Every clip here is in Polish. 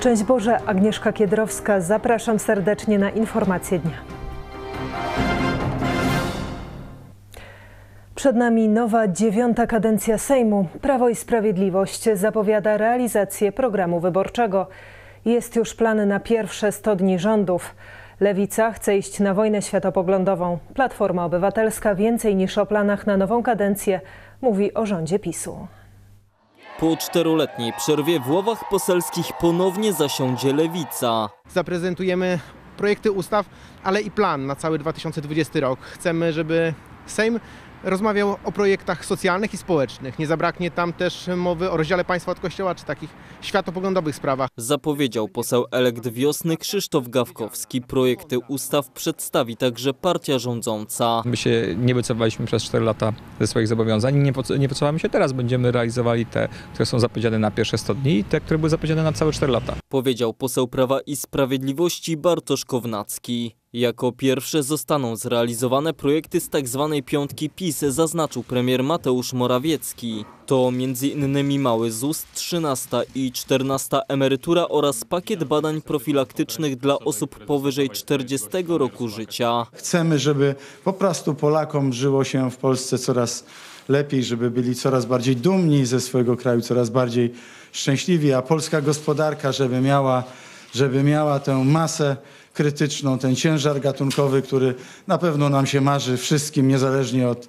Szczęść Boże, Agnieszka Kiedrowska. Zapraszam serdecznie na informacje dnia. Przed nami nowa dziewiąta kadencja Sejmu. Prawo i Sprawiedliwość zapowiada realizację programu wyborczego. Jest już plan na pierwsze 100 dni rządów. Lewica chce iść na wojnę światopoglądową. Platforma Obywatelska więcej niż o planach na nową kadencję mówi o rządzie PiSu. Po czteroletniej przerwie w ławach poselskich ponownie zasiądzie Lewica. Zaprezentujemy projekty ustaw, ale i plan na cały 2020 rok. Chcemy, żeby Sejm rozmawiał o projektach socjalnych i społecznych. Nie zabraknie tam też mowy o rozdziale państwa od kościoła czy takich światopoglądowych sprawach. Zapowiedział poseł elekt wiosny Krzysztof Gawkowski. Projekty ustaw przedstawi także partia rządząca. My się nie wycofaliśmy przez 4 lata ze swoich zobowiązań i nie, poc- nie wycofamy się teraz. Będziemy realizowali te, które są zapowiedziane na pierwsze 100 dni i te, które były zapowiedziane na całe 4 lata. Powiedział poseł Prawa i Sprawiedliwości Bartosz Kownacki. Jako pierwsze zostaną zrealizowane projekty z tzw. piątki PiS, zaznaczył premier Mateusz Morawiecki. To m.in. mały ZUS, 13 i 14 emerytura oraz pakiet badań profilaktycznych dla osób powyżej 40 roku życia. Chcemy, żeby po prostu Polakom żyło się w Polsce coraz lepiej, żeby byli coraz bardziej dumni ze swojego kraju, coraz bardziej szczęśliwi, a polska gospodarka, żeby miała, żeby miała tę masę krytyczną, ten ciężar gatunkowy, który na pewno nam się marzy wszystkim, niezależnie od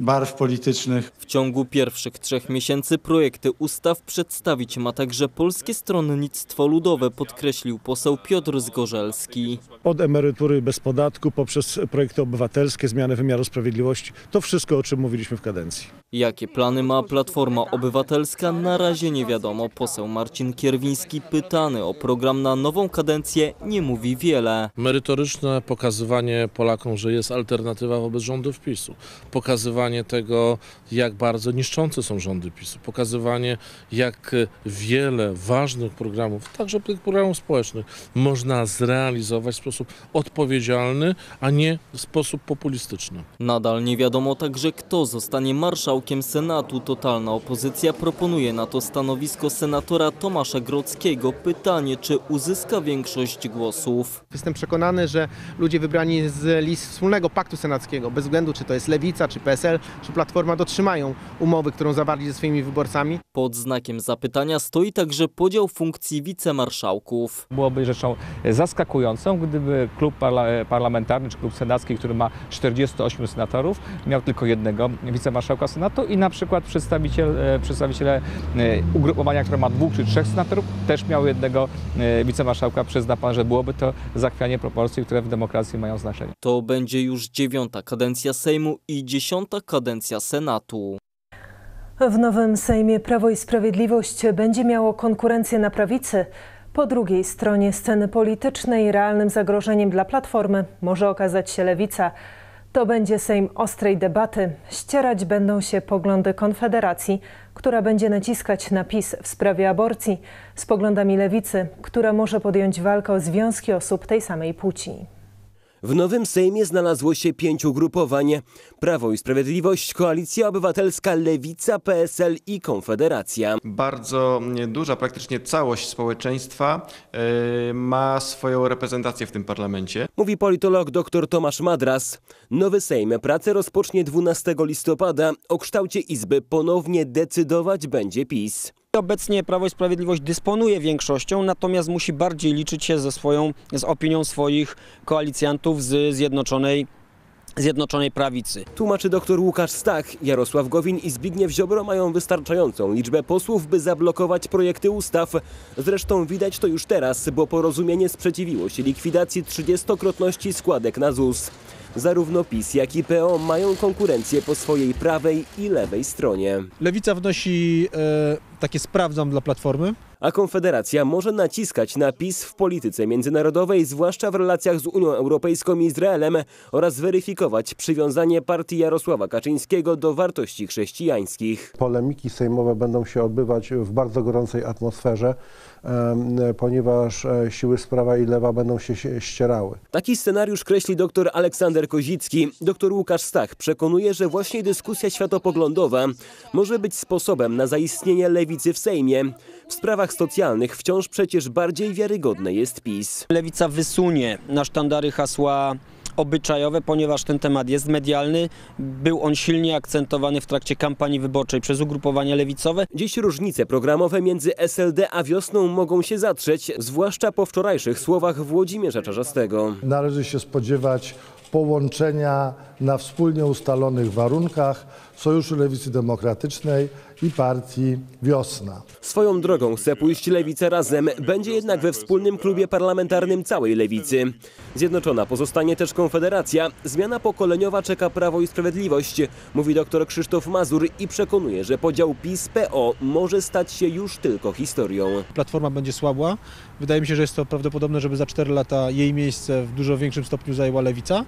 barw politycznych. W ciągu pierwszych trzech miesięcy projekty ustaw przedstawić ma także Polskie Stronnictwo Ludowe, podkreślił poseł Piotr Zgorzelski. od emerytury bez podatku poprzez projekty obywatelskie, zmiany wymiaru sprawiedliwości. To wszystko, o czym mówiliśmy w kadencji. Jakie plany ma Platforma Obywatelska na razie nie wiadomo. Poseł Marcin Kierwiński pytany o program na nową kadencję nie mówi wiele. merytoryczne pokazywanie Polakom, że jest alternatywa wobec rządów PiSu, pokazywanie tego, jak bardzo niszczące są rządy PiSu, pokazywanie, jak wiele ważnych programów, także tych programów społecznych, można zrealizować w sposób odpowiedzialny, a nie w sposób populistyczny. Nadal nie wiadomo także kto zostanie marszałkiem Senatu. Totalna opozycja proponuje na to stanowisko senatora Tomasza Grodzkiego. Pytanie, czy uzyska większość głosów. Jestem przekonany, że ludzie wybrani z list wspólnego paktu senackiego, bez względu czy to jest Lewica, czy PSL, czy Platforma, dotrzymają umowy, którą zawarli ze swoimi wyborcami. Pod znakiem zapytania stoi także podział funkcji wicemarszałków. Byłoby rzeczą zaskakującą, gdyby klub parla- parlamentarny czy klub senacki, który ma 48 senatorów, miał tylko jednego wicemarszałka Senatu i na przykład przedstawiciel, e, przedstawiciele e, ugrupowania, które ma dwóch czy trzech senatorów, też miał jednego e, wicemarszałka. Przyzna pan, że byłoby to zachwianie proporcji, które w demokracji mają znaczenie. To będzie już dziewiąta kadencja Sejmu i dziesiąta kadencja Senatu. W nowym Sejmie Prawo i Sprawiedliwość będzie miało konkurencję na prawicy. Po drugiej stronie sceny politycznej realnym zagrożeniem dla Platformy może okazać się Lewica. To będzie Sejm ostrej debaty. Ścierać będą się poglądy Konfederacji, która będzie naciskać na PiS w sprawie aborcji, z poglądami Lewicy, która może podjąć walkę o związki osób tej samej płci. W nowym Sejmie znalazło się pięciu ugrupowań. Prawo i Sprawiedliwość, Koalicja Obywatelska, Lewica, PSL i Konfederacja. Bardzo duża, praktycznie całość społeczeństwa e, ma swoją reprezentację w tym parlamencie. Mówi politolog dr Tomasz Madras. Nowy Sejm pracę rozpocznie 12 listopada. O kształcie Izby ponownie decydować będzie PiS. Obecnie Prawo i Sprawiedliwość dysponuje większością, natomiast musi bardziej liczyć się ze swoją, z opinią swoich koalicjantów z Zjednoczonej, Zjednoczonej Prawicy. Tłumaczy dr Łukasz Stach. Jarosław Gowin i Zbigniew Ziobro mają wystarczającą liczbę posłów, by zablokować projekty ustaw. Zresztą widać to już teraz, bo porozumienie sprzeciwiło się likwidacji 30-krotności składek na ZUS. Zarówno PiS, jak i PO mają konkurencję po swojej prawej i lewej stronie. Lewica wnosi e, takie sprawdzam dla Platformy. A Konfederacja może naciskać na PiS w polityce międzynarodowej, zwłaszcza w relacjach z Unią Europejską i Izraelem oraz weryfikować przywiązanie partii Jarosława Kaczyńskiego do wartości chrześcijańskich. Polemiki sejmowe będą się odbywać w bardzo gorącej atmosferze, ponieważ e, siły z prawa i lewa będą się się ścierały. Taki scenariusz kreśli dr Aleksander Kozicki. Dr Łukasz Stach przekonuje, że właśnie dyskusja światopoglądowa może być sposobem na zaistnienie lewicy w Sejmie. W sprawach sprawach socjalnych wciąż przecież bardziej wiarygodne jest PiS. Lewica wysunie na sztandary hasła obyczajowe, ponieważ ten temat jest medialny. Był on silnie akcentowany w trakcie kampanii wyborczej przez ugrupowania lewicowe. Dziś różnice programowe między SLD a wiosną mogą się zatrzeć, zwłaszcza po wczorajszych słowach Włodzimierza Czarzastego. Należy się spodziewać połączenia na wspólnie ustalonych warunkach Sojuszu Lewicy Demokratycznej i partii Wiosna. Swoją drogą chce pójść Lewica razem, będzie jednak we wspólnym klubie parlamentarnym całej Lewicy. Zjednoczona pozostanie też Konfederacja. Zmiana pokoleniowa czeka Prawo i Sprawiedliwość, mówi dr Krzysztof Mazur i przekonuje, że podział PiS-PO może stać się już tylko historią. Platforma będzie słabła. Wydaje mi się, że jest to prawdopodobne, żeby za 4 lata jej miejsce w dużo większym stopniu zajęła Lewica.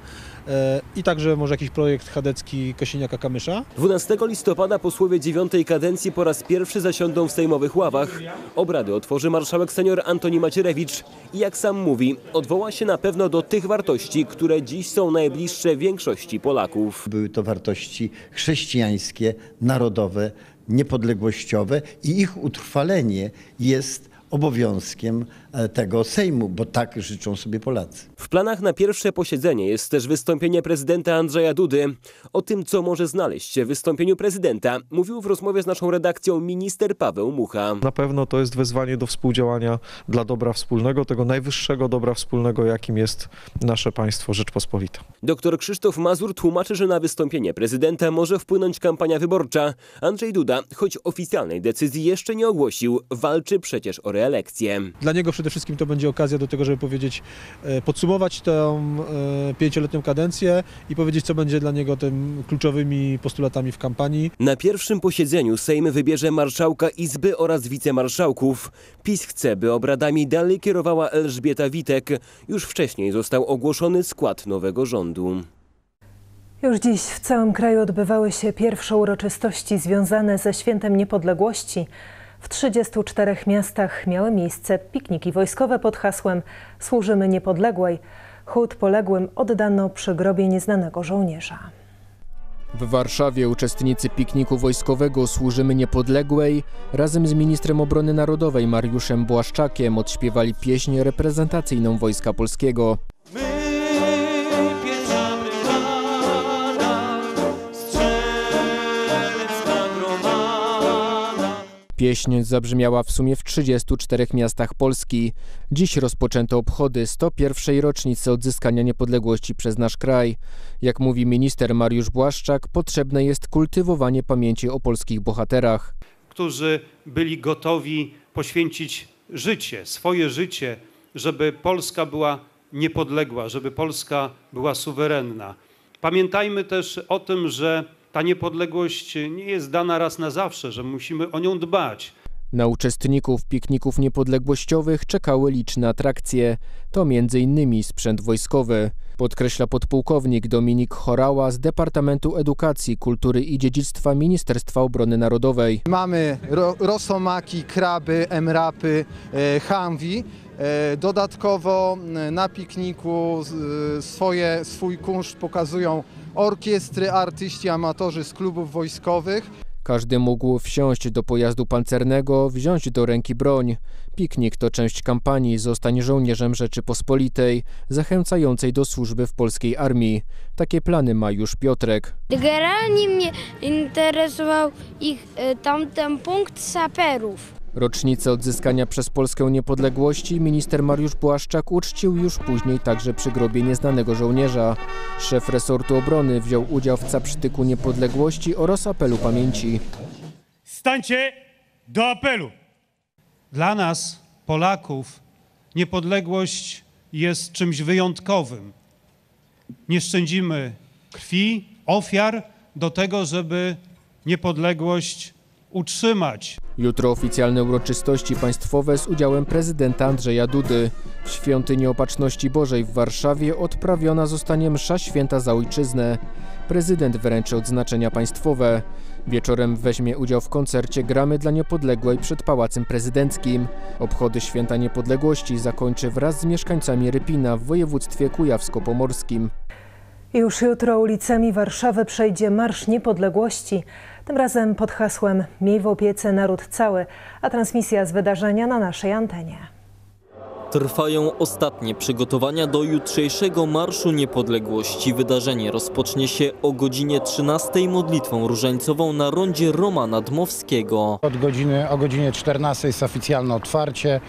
E, I także może jakiś projekt chadecki Kosiniaka-Kamysza. 12 listopada posłowie dziewiątej kadencji po raz pierwszy zasiądą w sejmowych ławach. Obrady otworzy marszałek senior Antoni Macierewicz i jak sam mówi, odwoła się na pewno do tych wartości, które dziś są najbliższe większości Polaków. Były to wartości chrześcijańskie, narodowe, niepodległościowe i ich utrwalenie jest obowiązkiem e, tego Sejmu, bo tak życzą sobie Polacy. W planach na pierwsze posiedzenie jest też wystąpienie prezydenta Andrzeja Dudy. O tym, co może znaleźć się w wystąpieniu prezydenta, mówił w rozmowie z naszą redakcją minister Paweł Mucha. Na pewno to jest wezwanie do współdziałania dla dobra wspólnego, tego najwyższego dobra wspólnego, jakim jest nasze państwo Rzeczpospolita. Doktor Krzysztof Mazur tłumaczy, że na wystąpienie prezydenta może wpłynąć kampania wyborcza. Andrzej Duda, choć oficjalnej decyzji jeszcze nie ogłosił, walczy przecież o reelekcję. Dla niego przede wszystkim to będzie okazja do tego, żeby powiedzieć, e, podsumować tę e, pięcioletnią kadencję i powiedzieć, co będzie dla niego tym kluczowymi postulatami w kampanii. Na pierwszym posiedzeniu Sejm wybierze marszałka Izby oraz wicemarszałków. PiS chce, by obradami dalej kierowała Elżbieta Witek. Już wcześniej został ogłoszony skład nowego rządu. Już dziś w całym kraju odbywały się pierwsze uroczystości związane ze Świętem Niepodległości. W 34 miastach miały miejsce pikniki wojskowe pod hasłem Służymy niepodległej. Hołd poległym oddano przy grobie nieznanego żołnierza. W Warszawie uczestnicy pikniku wojskowego Służymy Niepodległej razem z ministrem obrony narodowej Mariuszem Błaszczakiem odśpiewali pieśń reprezentacyjną Wojska Polskiego. Pieśń zabrzmiała w sumie w 34 miastach Polski. Dziś rozpoczęto obchody 101. rocznicy odzyskania niepodległości przez nasz kraj. Jak mówi minister Mariusz Błaszczak, potrzebne jest kultywowanie pamięci o polskich bohaterach. Którzy byli gotowi poświęcić życie, swoje życie, żeby Polska była niepodległa, żeby Polska była suwerenna. Pamiętajmy też o tym, że ta niepodległość nie jest dana raz na zawsze, że musimy o nią dbać. Na uczestników pikników niepodległościowych czekały liczne atrakcje. To m.in. sprzęt wojskowy, podkreśla podpułkownik Dominik Chorała z Departamentu Edukacji, Kultury i Dziedzictwa Ministerstwa Obrony Narodowej. Mamy ro rosomaki, kraby, emrapy, e, hamwi. E, dodatkowo na pikniku e, swoje, swój kunszt pokazują orkiestry, artyści, amatorzy z klubów wojskowych. Każdy mógł wsiąść do pojazdu pancernego, wziąć do ręki broń. Piknik to część kampanii Zostań żołnierzem Rzeczypospolitej, zachęcającej do służby w polskiej armii. Takie plany ma już Piotrek. Generalnie mnie interesował ich tamten punkt saperów. Rocznicę odzyskania przez Polskę niepodległości minister Mariusz Błaszczak uczcił już później także przy grobie nieznanego żołnierza. Szef resortu obrony wziął udział w capsztyku niepodległości oraz apelu pamięci. Stańcie do apelu! Dla nas, Polaków, niepodległość jest czymś wyjątkowym. Nie szczędzimy krwi, ofiar do tego, żeby niepodległość utrzymać. Jutro oficjalne uroczystości państwowe z udziałem prezydenta Andrzeja Dudy. W Świątyni Opatrzności Bożej w Warszawie odprawiona zostanie msza święta za ojczyznę. Prezydent wręczy odznaczenia państwowe. Wieczorem weźmie udział w koncercie Gramy dla Niepodległej przed Pałacem Prezydenckim. Obchody Święta Niepodległości zakończy wraz z mieszkańcami Rypina w województwie kujawsko-pomorskim. Już jutro ulicami Warszawy przejdzie Marsz Niepodległości. Tym razem pod hasłem Miej w opiece naród cały, a transmisja z wydarzenia na naszej antenie. Trwają ostatnie przygotowania do jutrzejszego Marszu Niepodległości. Wydarzenie rozpocznie się o godzinie 13 modlitwą różańcową na rondzie Romana Dmowskiego. Od godziny, o godzinie 14 jest oficjalne otwarcie.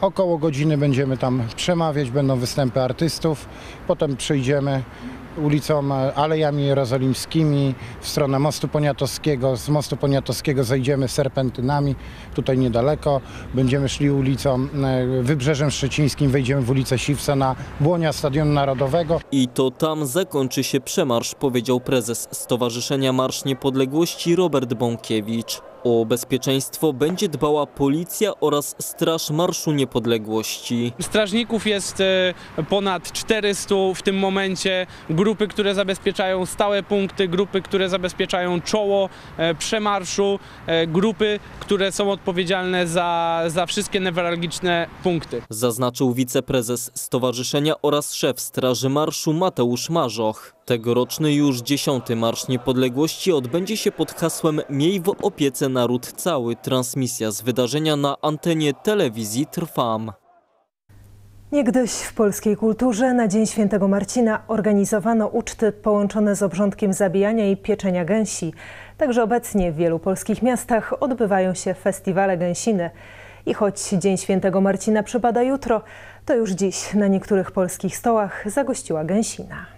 Około godziny będziemy tam przemawiać, będą występy artystów. Potem przejdziemy ulicą e, Alejami Jerozolimskimi w stronę Mostu Poniatowskiego. Z Mostu Poniatowskiego zejdziemy serpentynami, tutaj niedaleko. Będziemy szli ulicą e, Wybrzeżem Szczecińskim, wejdziemy w ulicę Siwca na błonia Stadionu Narodowego. I to tam zakończy się przemarsz, powiedział prezes Stowarzyszenia Marsz Niepodległości Robert Bąkiewicz. O bezpieczeństwo będzie dbała policja oraz Straż Marszu Niepodległości. Strażników jest e, ponad 400 w tym momencie. Grupy, które zabezpieczają stałe punkty, grupy, które zabezpieczają czoło e, przemarszu, e, grupy, które są odpowiedzialne za, za wszystkie newralgiczne punkty. Zaznaczył wiceprezes stowarzyszenia oraz szef Straży Marszu Mateusz Marzoch. Tegoroczny już dziesiąty Marsz Niepodległości odbędzie się pod hasłem Miej w opiece naród cały. Transmisja z wydarzenia na antenie telewizji Trwam. Niegdyś w polskiej kulturze na Dzień Świętego Marcina organizowano uczty połączone z obrządkiem zabijania i pieczenia gęsi. Także obecnie w wielu polskich miastach odbywają się festiwale gęsiny. I choć Dzień Świętego Marcina przypada jutro, to już dziś na niektórych polskich stołach zagościła gęsina.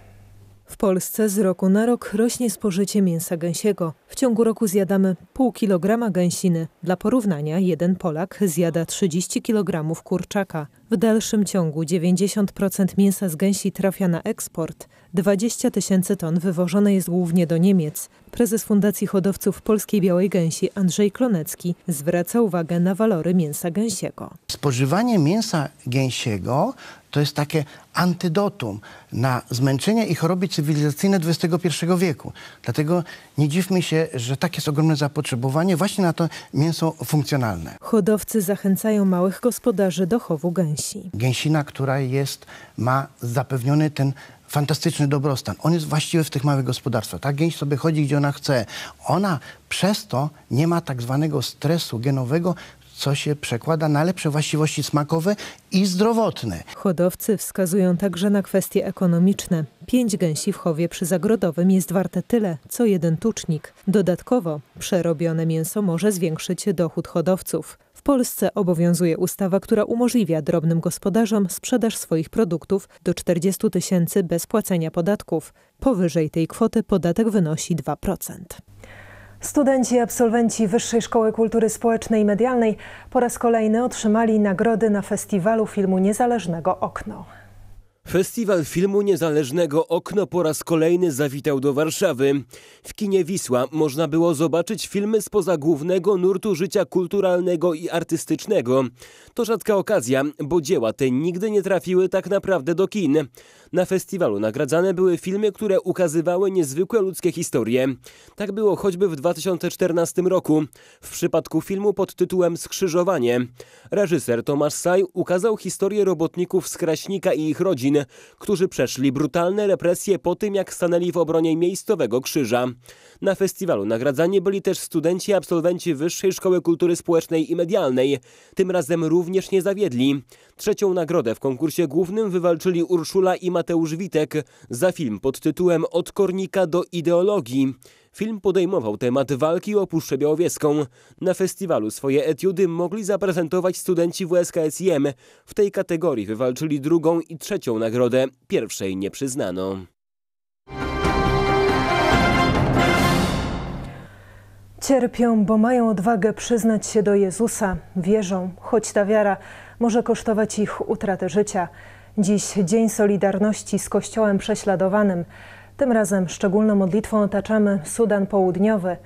W Polsce z roku na rok rośnie spożycie mięsa gęsiego. W ciągu roku zjadamy pół kilograma gęsiny. Dla porównania jeden Polak zjada 30 kg kurczaka. W dalszym ciągu 90% mięsa z gęsi trafia na eksport. 20 tysięcy ton wywożone jest głównie do Niemiec. Prezes Fundacji Hodowców Polskiej Białej Gęsi Andrzej Klonecki zwraca uwagę na walory mięsa gęsiego. Spożywanie mięsa gęsiego to jest takie antydotum na zmęczenia i choroby cywilizacyjne XXI wieku. Dlatego nie dziwmy się, że tak jest ogromne zapotrzebowanie właśnie na to mięso funkcjonalne. Hodowcy zachęcają małych gospodarzy do chowu gęsi. Gęsina, która jest, ma zapewniony ten fantastyczny dobrostan. On jest właściwy w tych małych gospodarstwach. Ta gęś sobie chodzi, gdzie ona chce. Ona przez to nie ma tak zwanego stresu genowego, co się przekłada na lepsze właściwości smakowe i zdrowotne. Hodowcy wskazują także na kwestie ekonomiczne. Pięć gęsi w chowie przyzagrodowym jest warte tyle, co jeden tucznik. Dodatkowo przerobione mięso może zwiększyć dochód hodowców. W Polsce obowiązuje ustawa, która umożliwia drobnym gospodarzom sprzedaż swoich produktów do 40 tysięcy bez płacenia podatków. Powyżej tej kwoty podatek wynosi 2%. Studenci i absolwenci Wyższej Szkoły Kultury Społecznej i Medialnej po raz kolejny otrzymali nagrody na festiwalu filmu niezależnego Okno. Festiwal Filmu Niezależnego Okno po raz kolejny zawitał do Warszawy. W kinie Wisła można było zobaczyć filmy spoza głównego nurtu życia kulturalnego i artystycznego. To rzadka okazja, bo dzieła te nigdy nie trafiły tak naprawdę do kin. Na festiwalu nagradzane były filmy, które ukazywały niezwykłe ludzkie historie. Tak było choćby w 2014 roku, w przypadku filmu pod tytułem Skrzyżowanie. Reżyser Tomasz Saj ukazał historię robotników z Kraśnika i ich rodzin, którzy przeszli brutalne represje po tym, jak stanęli w obronie miejscowego krzyża. Na festiwalu nagradzani byli też studenci i absolwenci Wyższej Szkoły Kultury Społecznej i Medialnej. Tym razem również nie zawiedli. Trzecią nagrodę w konkursie głównym wywalczyli Urszula i Mateusz Witek za film pod tytułem Od kornika do ideologii. Film podejmował temat walki o Puszczę Białowieską. Na festiwalu swoje etiudy mogli zaprezentować studenci WSKSIM. W tej kategorii wywalczyli drugą i trzecią nagrodę. Pierwszej nie przyznano. Cierpią, bo mają odwagę przyznać się do Jezusa, wierzą, choć ta wiara może kosztować ich utratę życia. Dziś Dzień Solidarności z Kościołem prześladowanym. Tym razem szczególną modlitwą otaczamy Sudan Południowy.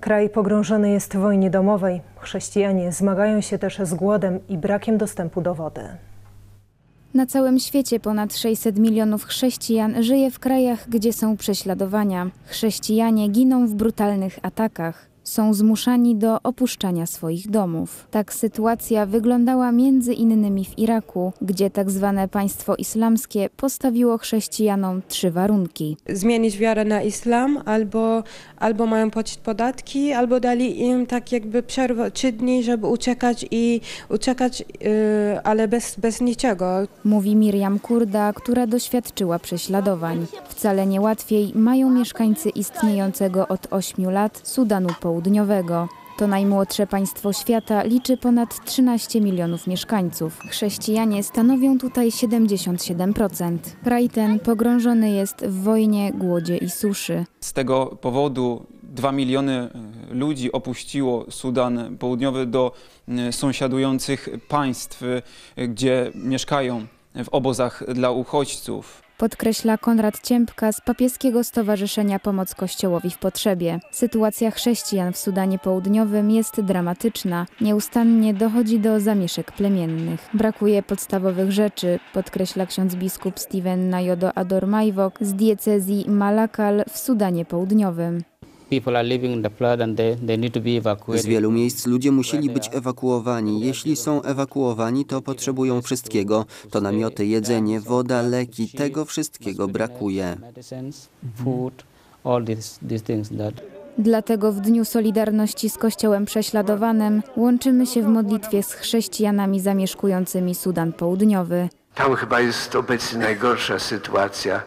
Kraj pogrążony jest w wojnie domowej. Chrześcijanie zmagają się też z głodem i brakiem dostępu do wody. Na całym świecie ponad 600 milionów chrześcijan żyje w krajach, gdzie są prześladowania. Chrześcijanie giną w brutalnych atakach. Są zmuszani do opuszczania swoich domów. Tak sytuacja wyglądała między innymi w Iraku, gdzie tak zwane państwo islamskie postawiło chrześcijanom trzy warunki. zmienić wiarę na islam, albo, albo mają płacić podatki, albo dali im tak jakby przerwę trzy dni, żeby uciekać i uciekać, yy, ale bez, bez niczego. Mówi Miriam Kurda, która doświadczyła prześladowań. Wcale niełatwiej mają mieszkańcy istniejącego od 8 lat Sudanu Południowego. To najmłodsze państwo świata, liczy ponad 13 milionów mieszkańców. Chrześcijanie stanowią tutaj 77%. Kraj ten pogrążony jest w wojnie, głodzie i suszy. Z tego powodu 2 miliony e, ludzi opuściło Sudan Południowy do sąsiadujących państw, e, gdzie mieszkają w obozach dla uchodźców. Podkreśla Konrad Ciępka z Papieskiego Stowarzyszenia Pomoc Kościołowi w Potrzebie. Sytuacja chrześcijan w Sudanie Południowym jest dramatyczna. Nieustannie dochodzi do zamieszek plemiennych. Brakuje podstawowych rzeczy, podkreśla ksiądz biskup Steven Najodo Ador-Majwok z diecezji Malakal w Sudanie Południowym. Z wielu miejsc ludzie musieli być ewakuowani. Jeśli są ewakuowani, to potrzebują wszystkiego. To namioty, jedzenie, woda, leki. Tego wszystkiego brakuje. Dlatego w Dniu Solidarności z Kościołem Prześladowanym łączymy się w modlitwie z chrześcijanami zamieszkującymi Sudan Południowy. Tam chyba jest obecnie najgorsza sytuacja,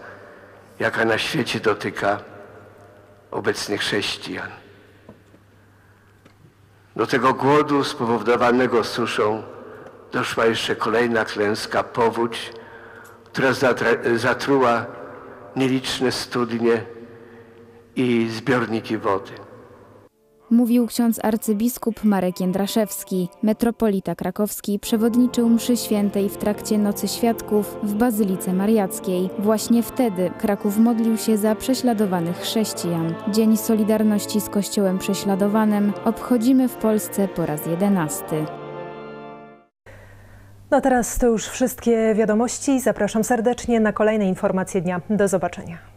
jaka na świecie dotyka obecnych chrześcijan. Do tego głodu spowodowanego suszą doszła jeszcze kolejna klęska, powódź, która zatruła nieliczne studnie i zbiorniki wody. Mówił ksiądz arcybiskup Marek Jędraszewski. Metropolita krakowski przewodniczył mszy świętej w trakcie Nocy Świadków w Bazylice Mariackiej. Właśnie wtedy Kraków modlił się za prześladowanych chrześcijan. Dzień Solidarności z Kościołem Prześladowanym obchodzimy w Polsce po raz jedenasty. No teraz to już wszystkie wiadomości. Zapraszam serdecznie na kolejne informacje dnia. Do zobaczenia.